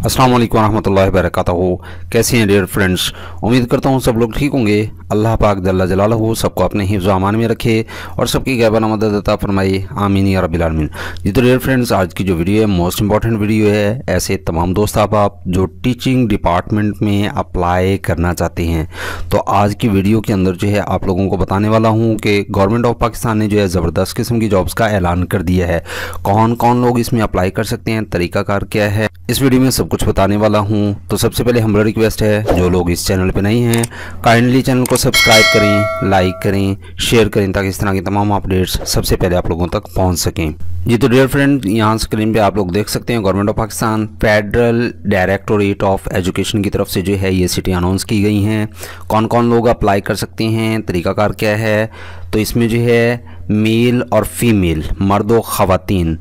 वालेकुम रहमतुल्लाहि वबरकातुहू। कैसे हैं डियर फ्रेंड्स उम्मीद करता हूँ सब लोग ठीक होंगे। अल्लाह पाक जल्ला जलालहू सबको अपने हिफ्ज़ अमान में रखे और सबकी गैबाना मदद अता फरमाए। आमीन या रब्बिल आलमीन। जी तो डियर फ्रेंड्स आज की जो वीडियो है मोस्ट इंपॉर्टेंट वीडियो है। ऐसे तमाम दोस्त आप, आप जो टीचिंग डिपार्टमेंट में अप्लाई करना चाहते हैं। तो आज की वीडियो के अंदर जो है आप लोगों को बताने वाला हूँ कि गवर्नमेंट ऑफ़ पाकिस्तान ने जो है ज़बरदस्त किस्म की जॉब्स का ऐलान कर दिया है। कौन कौन लोग इसमें अप्लाई कर सकते हैं? तरीकाकार क्या है? इस वीडियो में सब कुछ बताने वाला हूँ। तो सबसे पहले हमारा रिक्वेस्ट है, जो लोग इस चैनल पे नहीं हैं काइंडली चैनल को सब्सक्राइब करें लाइक करें शेयर करें, ताकि इस तरह की तमाम अपडेट्स सबसे पहले आप लोगों तक पहुँच सकें। जी तो डियर फ्रेंड यहाँ स्क्रीन पे आप लोग देख सकते हैं government of Pakistan federal directorate of education की तरफ़ से जो है ये सिटी अनाउंस की गई हैं। कौन कौन लोग अप्लाई कर सकते हैं, तरीकाकार क्या है? तो इसमें जो है मेल और फीमेल मर्द व ख़वातीन।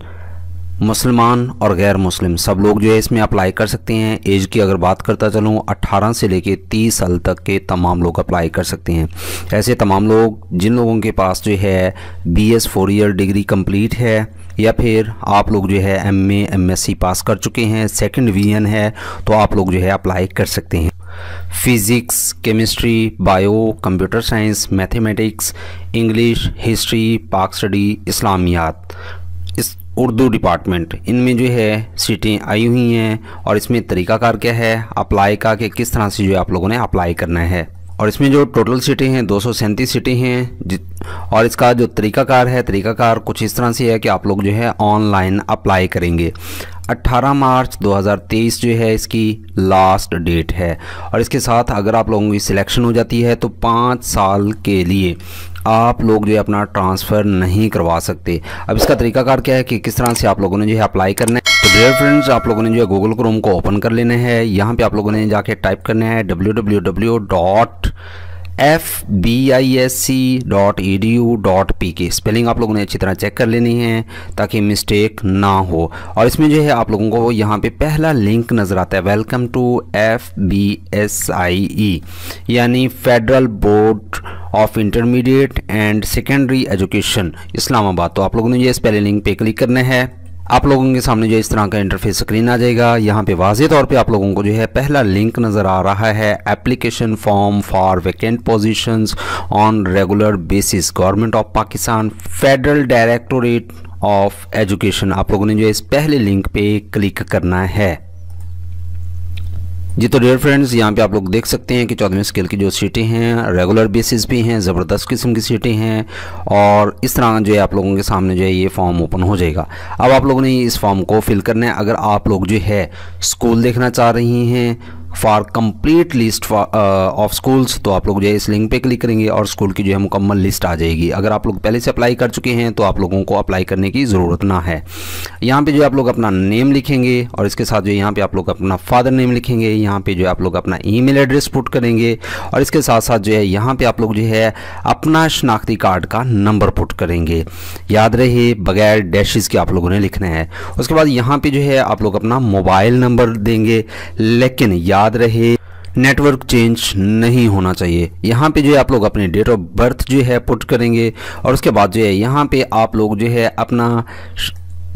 मुसलमान और गैर मुस्लिम, सब लोग जो है इसमें अप्लाई कर सकते हैं। एज की अगर बात करता चलूँ 18 से लेके 30 साल तक के तमाम लोग अप्लाई कर सकते हैं। ऐसे तमाम लोग, जिन लोगों के पास जो है B S four year degree complete है, या फिर आप लोग जो है M A M S C पास कर चुके हैं सेकेंड डिवीज़न है तो आप लोग जो है अप्लाई कर सकते हैं। Physics chemistry bio computer science mathematics English history Pak study Islamiat. इस उर्दू डिपार्टमेंट। इनमें जो है सीटें आई हुई हैं और इसमें तरीकाकार क्या है अप्लाई का कि किस तरह से जो आप लोगों ने अप्लाई करना है। और इसमें जो टोटल सीटें हैं, दो सौ सैंतीस सीटें हैं और इसका जो तरीकाकार है, तरीकाकार कुछ इस तरह से है कि आप लोग जो है ऑनलाइन अप्लाई करेंगे। 18 मार्च 2023 जो है इसकी लास्ट डेट है। और इसके साथ अगर आप लोगों की सिलेक्शन हो जाती है तो पाँच साल के लिए आप लोग जो है अपना ट्रांसफ़र नहीं करवा सकते। अब इसका तरीकाकार क्या है कि किस तरह से आप लोगों ने जो है अप्लाई करना है? तो डियर फ्रेंड्स आप लोगों ने जो है गूगल क्रोम को ओपन कर लेना है। यहाँ पे आप लोगों ने जाके टाइप करना है W W W dot F B I S C dot E D U dot P K spelling आप लोगों ने अच्छी तरह चेक कर लेनी है ताकि मिस्टेक ना हो। और इसमें जो है आप लोगों को यहाँ पे पहला लिंक नज़र आता है। Welcome to F B S I E यानी federal board of intermediate and secondary education Islamabad. तो आप लोगों ने ये इस पहले लिंक पे क्लिक करना है। आप लोगों के सामने जो इस तरह का इंटरफेस स्क्रीन आ जाएगा, यहाँ पे वाजे तौर पे आप लोगों को जो है पहला लिंक नज़र आ रहा है application form for vacant positions on regular basis government of Pakistan federal directorate of education आप लोगों ने जो इस पहले लिंक पे क्लिक करना है। जी तो डेयर फ्रेंड्स यहाँ पे आप लोग देख सकते हैं कि चौदहवें स्केल की जो सीटें हैं रेगुलर बेसिस भी हैं, ज़बरदस्त किस्म की सीटें हैं और इस तरह जो है आप लोगों के सामने जो है ये फॉर्म ओपन हो जाएगा। अब आप लोगों ने इस फॉर्म को फिल करना है। अगर आप लोग जो है स्कूल देखना चाह रही हैं for complete list of schools तो आप लोग जो है इस लिंक पे क्लिक करेंगे और स्कूल की जो है मुकम्मल लिस्ट आ जाएगी। अगर आप लोग पहले से अप्लाई कर चुके हैं तो आप लोगों को अप्लाई करने की ज़रूरत ना है। यहाँ पे जो आप लोग अपना नेम लिखेंगे और इसके साथ जो यहाँ पे आप लोग अपना फादर नेम लिखेंगे, यहाँ पे जो आप लोग अपना ईमेल एड्रेस पुट करेंगे और इसके साथ साथ जो है यहाँ पे आप लोग जो है अपना शनाख्ती कार्ड का नंबर पुट करेंगे। याद रहे, बगैर डैशेज़ के आप लोगों ने लिखना है। उसके बाद यहाँ पे जो है आप लोग अपना मोबाइल नंबर देंगे, लेकिन याद याद रहे नेटवर्क चेंज नहीं होना चाहिए। यहाँ पे जो है आप लोग अपने डेट ऑफ़ बर्थ जो है पुट करेंगे और उसके बाद जो है यहाँ पे आप लोग जो है अपना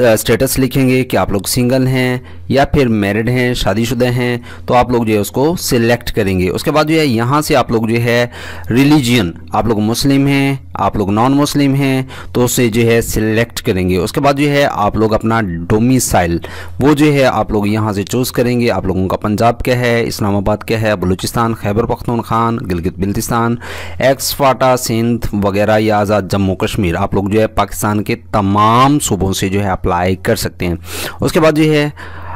स्टेटस लिखेंगे कि आप लोग सिंगल हैं या फिर मैरिड हैं, शादीशुदा हैं तो आप लोग जो है उसको सिलेक्ट करेंगे। उसके बाद जो है यहाँ से आप लोग जो है रिलीजियन आप लोग मुस्लिम हैं आप लोग नॉन मुस्लिम हैं तो उसे जो है सिलेक्ट करेंगे। उसके बाद जो है आप लोग अपना डोमिसाइल वो जो है आप लोग यहाँ से चूज़ करेंगे। आप लोगों का पंजाब क्या है, इस्लामाबाद क्या है, बलूचिस्तान, खैबर पख्तूनखान गिलगित, बिल्तिस्तान एक्स फाटा सिंध वगैरह या आज़ाद जम्मू, कश्मीर। आप लोग जो है पाकिस्तान के तमाम सूबों से जो है अप्लाई कर सकते हैं। उसके बाद जो है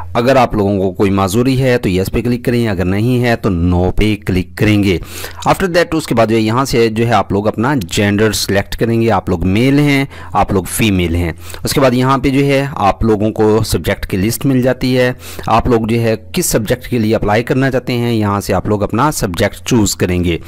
अगर आप लोगों को कोई माजूरी है तो यस पे क्लिक करें, अगर नहीं है तो नो पे क्लिक करेंगे। आफ्टर दैट उसके बाद जो है यहाँ से जो है आप लोग अपना जेंडर सेलेक्ट करेंगे। आप लोग मेल हैं, आप लोग फीमेल हैं। उसके बाद यहाँ पे जो है आप लोगों को सब्जेक्ट की लिस्ट मिल जाती है। आप लोग जो है किस सब्जेक्ट के लिए अप्लाई करना चाहते हैं, यहाँ से आप लोग अपना सब्जेक्ट चूज़ करेंगे।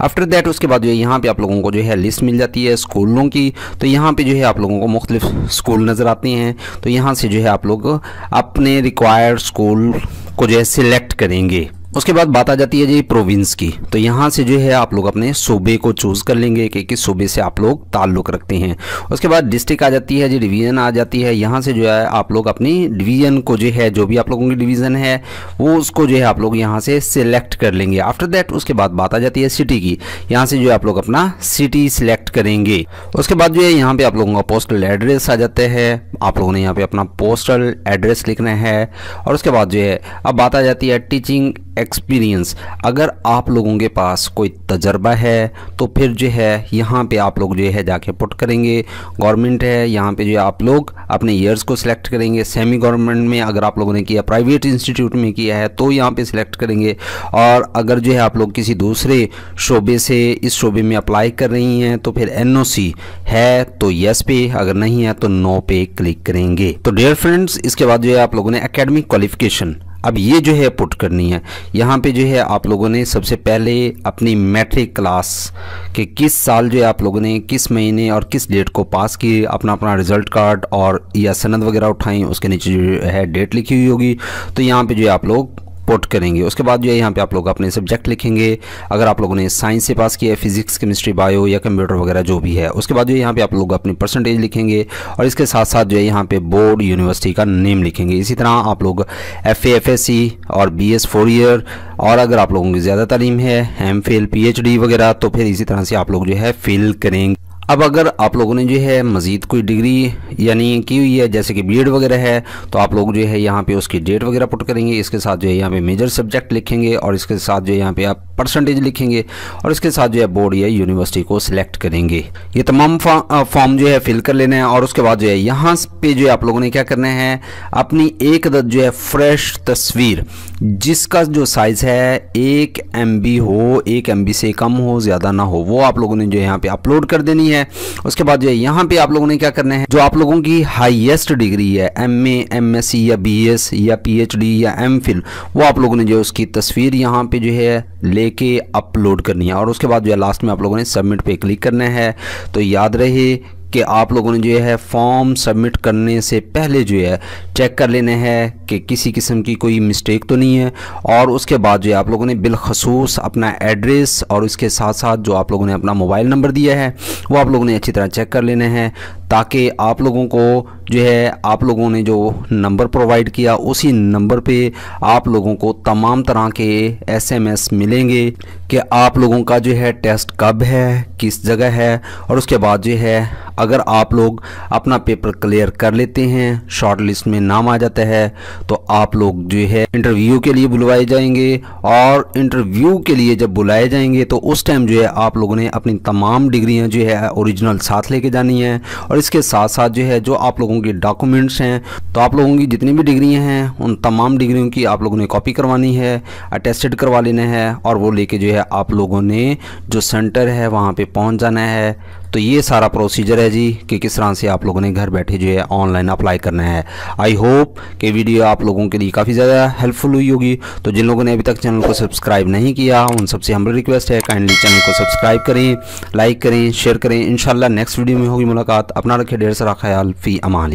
आफ्टर दैट उसके बाद जो है यहाँ पर आप लोगों को जो है लिस्ट मिल जाती है स्कूलों की। तो यहाँ पर जो है आप लोगों को मुख्तलिफ़ स्कूल नज़र आते हैं। तो यहाँ से जो है आप लोग अपने रिक्वायर स्कूल को जो है सिलेक्ट करेंगे। उसके बाद बात आ जाती है जी प्रोविंस की। तो यहाँ से जो है आप लोग अपने सूबे को चूज़ कर लेंगे कि किस सूबे से आप लोग ताल्लुक़ रखते हैं। उसके बाद डिस्ट्रिक्ट आ जाती है जी डिवीज़न आ जाती है। यहाँ से जो है आप लोग अपनी डिवीज़न को जो है, जो भी आप लोगों की डिवीज़न है, वो उसको जो है आप लोग यहाँ से सिलेक्ट कर लेंगे। आफ्टर दैट उसके बाद बात आ जाती है सिटी की। यहाँ से जो है आप लोग अपना सिटी सिलेक्ट करेंगे। उसके बाद जो है यहाँ पर आप लोगों का पोस्टल एड्रेस आ जाता है। आप लोगों ने यहाँ पे अपना पोस्टल एड्रेस लिखना है। और उसके बाद जो है, अब बात आ जाती है टीचिंग एक्सपीरियंस अगर आप लोगों के पास कोई तजर्बा है तो फिर जो है, यहाँ पे आप लोग जो है जाके पुट करेंगे। गवर्नमेंट है, यहाँ पे जो है आप लोग अपने ईयर्स को सिलेक्ट करेंगे। सेमी गवर्नमेंट में अगर आप लोगों ने किया प्राइवेट इंस्टीट्यूट में किया है तो यहाँ पे सिलेक्ट करेंगे। और अगर जो है आप लोग किसी दूसरे शोबे से इस शोबे में अप्लाई कर रही हैं तो फिर एनओसी है तो यस पे। अगर नहीं है तो नो पे क्लिक करेंगे। तो डियर फ्रेंड्स इसके बाद जो है आप लोगों ने अकेडमिक क्वालिफिकेशन अब ये जो है पुट करनी है। यहाँ पे जो है आप लोगों ने सबसे पहले अपनी मैट्रिक क्लास के किस साल जो है आप लोगों ने, किस महीने और किस डेट को पास किए अपना अपना रिज़ल्ट कार्ड और या सनद वगैरह उठाएँ उसके नीचे जो है डेट लिखी हुई होगी। तो यहाँ पे जो है आप लोग पुट करेंगे। उसके बाद जो है, यहाँ पे आप लोग अपने सब्जेक्ट लिखेंगे। अगर आप लोगों ने साइंस से पास किया है फिजिक्स केमिस्ट्री बायो या कंप्यूटर वगैरह जो भी है, उसके बाद जो है, यहाँ पे आप लोग अपनी परसेंटेज लिखेंगे और इसके साथ साथ जो है, यहाँ पे बोर्ड यूनिवर्सिटी का नेम लिखेंगे। इसी तरह आप लोग एफ़ एफ़ एस सी और बी एस फोर ईयर और अगर आप लोगों की ज़्यादा तालीम है M Phil P H D वगैरह तो फिर इसी तरह से आप लोग जो है फिल करेंगे। अब अगर आप लोगों ने जो है मज़ीद कोई डिग्री यानी की हुई है, जैसे कि बीएड वगैरह है तो आप लोग जो है यहाँ पे उसकी डेट वगैरह पुट करेंगे, इसके साथ जो है यहाँ पे मेजर सब्जेक्ट लिखेंगे और इसके साथ जो है यहाँ पे आप परसेंटेज लिखेंगे और इसके साथ जो है बोर्ड या यूनिवर्सिटी को सिलेक्ट करेंगे। ये तमाम फॉर्म जो है फिल कर लेना है और उसके बाद जो है यहाँ पे जो है आप लोगों ने क्या करना है, अपनी एक जो है फ्रेश तस्वीर, जिसका जो साइज़ है, एक एम हो, एक एम से कम हो, ज़्यादा ना हो, वो आप लोगों ने जो है यहाँ पे अपलोड कर देनी है। उसके बाद जो है यहाँ पे आप लोगों ने क्या करना है, जो आप लोगों की हाईएस्ट डिग्री है M A M S C या बी एस या पी एच डी या एम फिल वो आप लोगों ने जो उसकी तस्वीर यहाँ पे जो है लेके अपलोड करनी है। और उसके बाद जो है लास्ट में आप लोगों ने सबमिट पे क्लिक करना है। तो याद रहे कि आप लोगों ने जो है फॉर्म सबमिट करने से पहले जो है चेक कर लेना है कि किसी किस्म की कोई मिस्टेक तो नहीं है। और उसके बाद जो है आप लोगों ने बिलखसूस अपना एड्रेस और उसके साथ साथ जो आप लोगों ने अपना मोबाइल नंबर दिया है, वो आप लोगों ने अच्छी तरह चेक कर लेना है ताकि आप लोगों को जो है आप लोगों ने जो नंबर प्रोवाइड किया, उसी नंबर पे आप लोगों को तमाम तरह के एसएमएस मिलेंगे। कि आप लोगों का जो है टेस्ट कब है, किस जगह है, और उसके बाद जो है अगर आप लोग अपना पेपर क्लियर कर लेते हैं शॉर्ट लिस्ट में नाम आ जाता है तो आप लोग जो है इंटरव्यू के लिए बुलवाए जाएँगे, और इंटरव्यू के लिए जब बुलाए जाएँगे तो उस टाइम जो है आप लोगों ने अपनी तमाम डिग्रियाँ जो है ओरिजिनल साथ लेके जानी है, और इसके साथ साथ जो है जो आप लोगों के डॉक्यूमेंट्स हैं तो आप लोगों की जितनी भी डिग्रियाँ हैं, उन तमाम डिग्रियों की आप लोगों ने कॉपी करवानी है अटेस्टेड करवा लेना है, और वो लेके जो है, आप लोगों ने जो सेंटर है वहाँ पे पहुँच जाना है। तो ये सारा प्रोसीजर है जी, कि किस तरह से आप लोगों ने घर बैठे जो है ऑनलाइन अप्लाई करना है। आई होप कि वीडियो आप लोगों के लिए काफ़ी ज़्यादा हेल्पफुल हुई होगी। तो जिन लोगों ने अभी तक चैनल को सब्सक्राइब नहीं किया, उन सबसे हमारी रिक्वेस्ट है काइंडली चैनल को सब्सक्राइब करें लाइक करें शेयर करें। इन नेक्स्ट वीडियो में होगी मुलाकात। अपना रखे, ढेर सारा ख्याल, फ़ी अमान